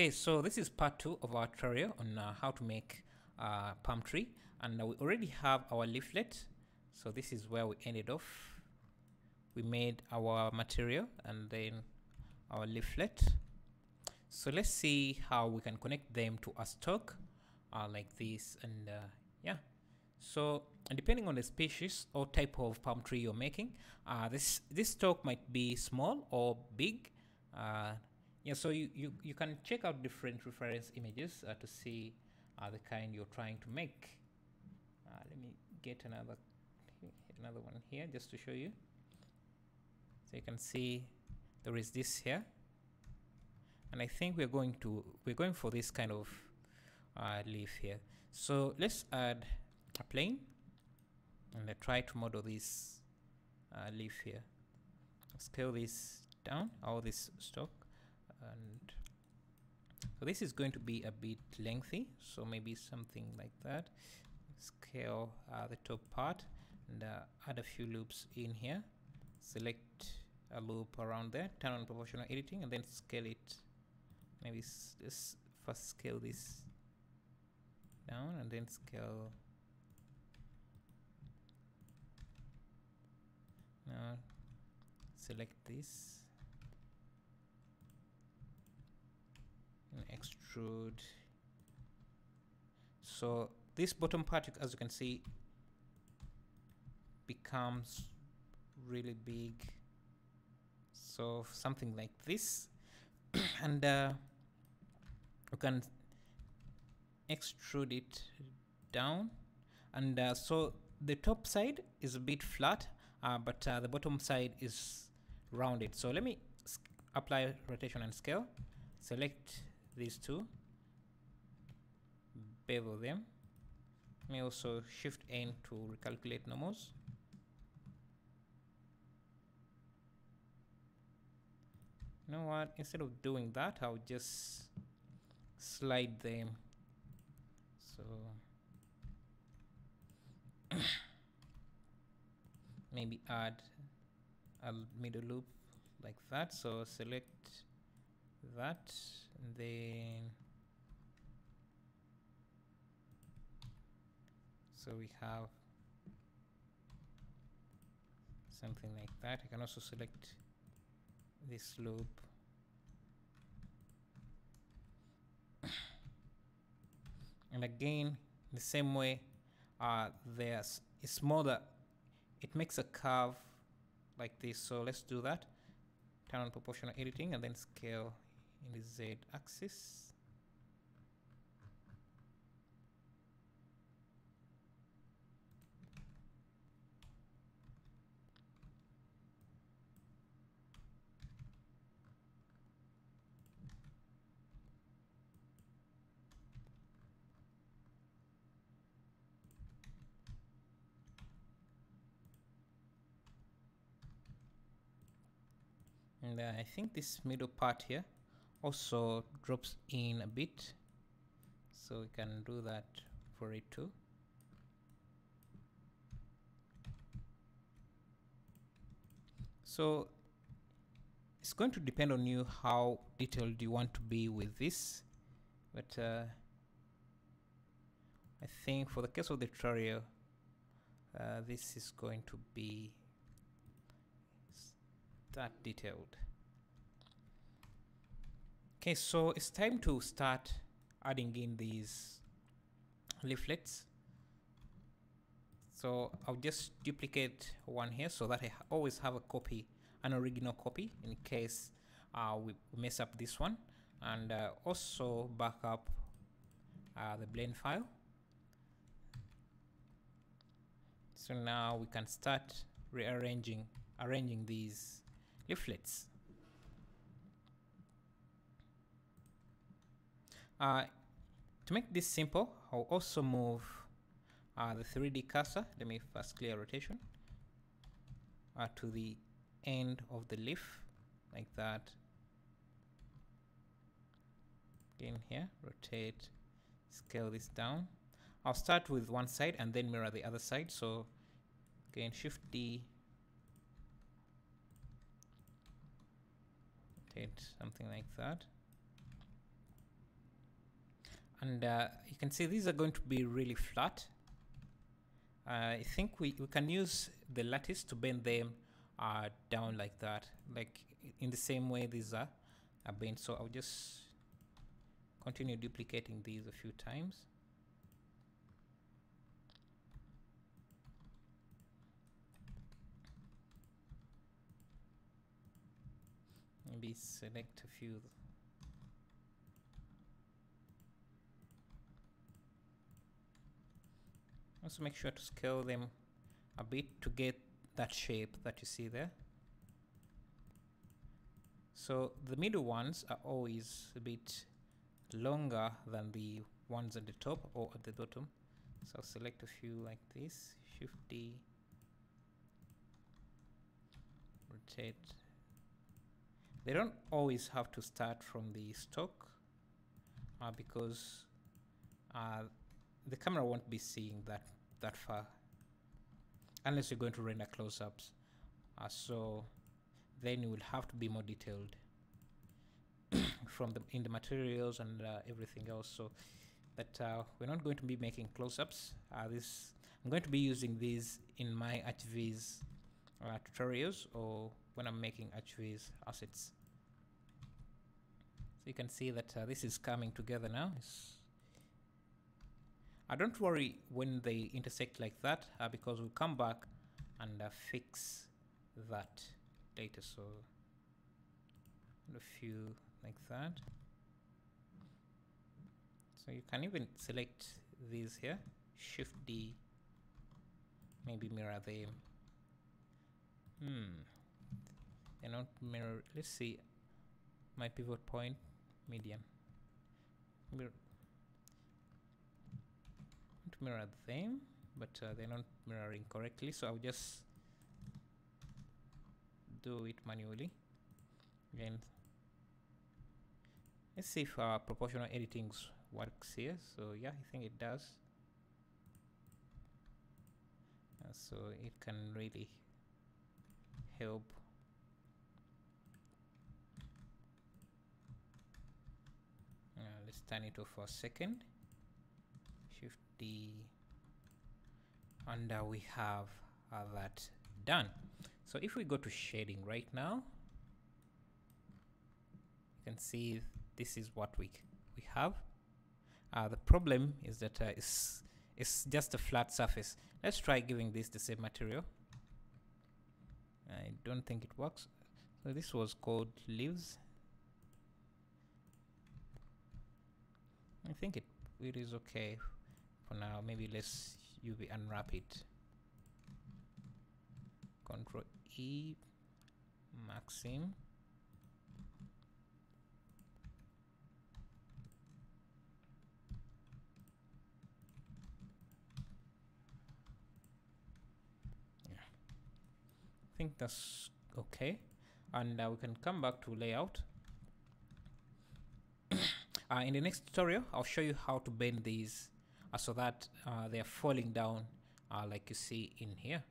Okay, so this is part two of our tutorial on uh, how to make a palm tree and uh, we already have our leaflet. So this is where we ended off. We made our material and then our leaflet. So let's see how we can connect them to a stalk uh, like this and uh, yeah. So depending on the species or type of palm tree you're making, uh, this, this stalk might be small or big. Yeah, so you, you, you can check out different reference images uh, to see uh, the kind you're trying to make. Uh, let me get another another one here just to show you. So you can see there is this here, and I think we're going to we're going for this kind of uh, leaf here. So let's add a plane, and I try to model this uh, leaf here. Scale this down, all this stalk and so this is going to be a bit lengthy so maybe something like that. Scale uh, the top part and uh, add a few loops in here. Select a loop around there turn on proportional editing and then scale it. Maybe just first scale this down and then scale. Now select this and extrude so this bottom part as you can see becomes really big. So something like this. And uh, you can extrude it down. And uh, so the top side is a bit flat uh, but uh, the bottom side is rounded. So let me apply rotation and scale. Select these two. Bevel them. May also shift n to recalculate normals you know what? Instead of doing that I'll just slide them. So maybe add a middle loop like that. So select that then so we have something like that. I can also select this loop. And again the same way uh, there's it's smaller it makes a curve like this. So let's do that. Turn on proportional editing and then scale in the z axis. And uh, I think this middle part here also drops in a bit so we can do that for it too. So it's going to depend on you how detailed you want to be with this but uh, I think for the case of the tutorial uh, this is going to be that detailed okay so it's time to start adding in these leaflets. So I'll just duplicate one here so that I always have a copy an original copy in case uh, we mess up this one. And uh, also back up uh, the blend file. So now we can start rearranging arranging these leaflets. Uh, to make this simple, I'll also move uh, the 3D cursor. Let me first clear rotation uh, to the end of the leaf like that. Again here, rotate, scale this down. I'll start with one side and then mirror the other side. So again, Shift D rotate something like that and uh, you can see these are going to be really flat. Uh, I think we, we can use the lattice to bend them uh, down like that. Like in the same way these are, are bent. So I'll just continue duplicating these a few times. Maybe select a few also make sure to scale them a bit to get that shape that you see there. So the middle ones are always a bit longer than the ones at the top or at the bottom. So I'll select a few like this shift D rotate. They don't always have to start from the stock uh, because uh, the camera won't be seeing that that far. Unless you're going to render close-ups. Uh, so then you will have to be more detailed from the in the materials and uh, everything else. So that uh, we're not going to be making close-ups. Uh, this I'm going to be using these in my HVs uh, tutorials or when I'm making HVs assets. So you can see that uh, this is coming together now. It's uh, don't worry when they intersect like that uh, because we'll come back and uh, fix that later so a few like that. So you can even select these here. Shift D. Maybe mirror them. Hmm. They're not mirror let's see. My pivot point median. Mirror mirror them but uh, they're not mirroring correctly so I'll just do it manually. Again let's see if our proportional editing works here. So yeah I think it does. Uh, so it can really help. Uh, let's turn it off for a second shift D and uh, we have uh, that done. So if we go to shading right now you can see this is what we we have. Uh, the problem is that uh, it's it's just a flat surface. Let's try giving this the same material. I don't think it works. So this was called leaves. I think it it is okay for now. Maybe let's UV unwrap it. Control E mark seam. Yeah. I think that's okay. And uh, we can come back to layout. Uh, in the next tutorial, I'll show you how to bend these so that uh, they are falling down uh, like you see in here.